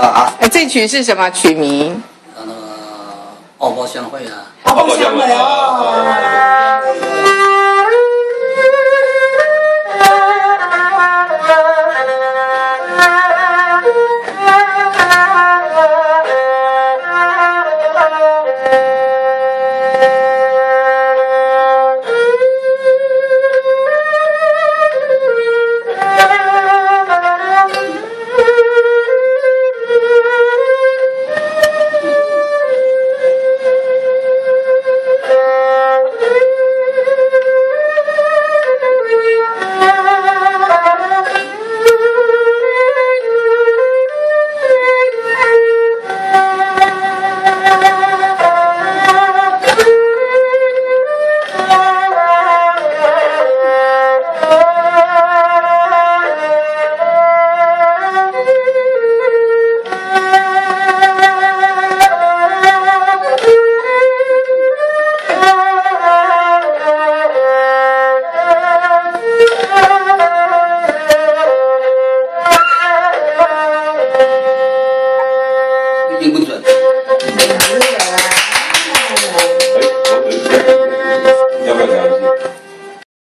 啊，哎，这曲是什么曲名？那个奥包相会啊，敖包相会哦。как бы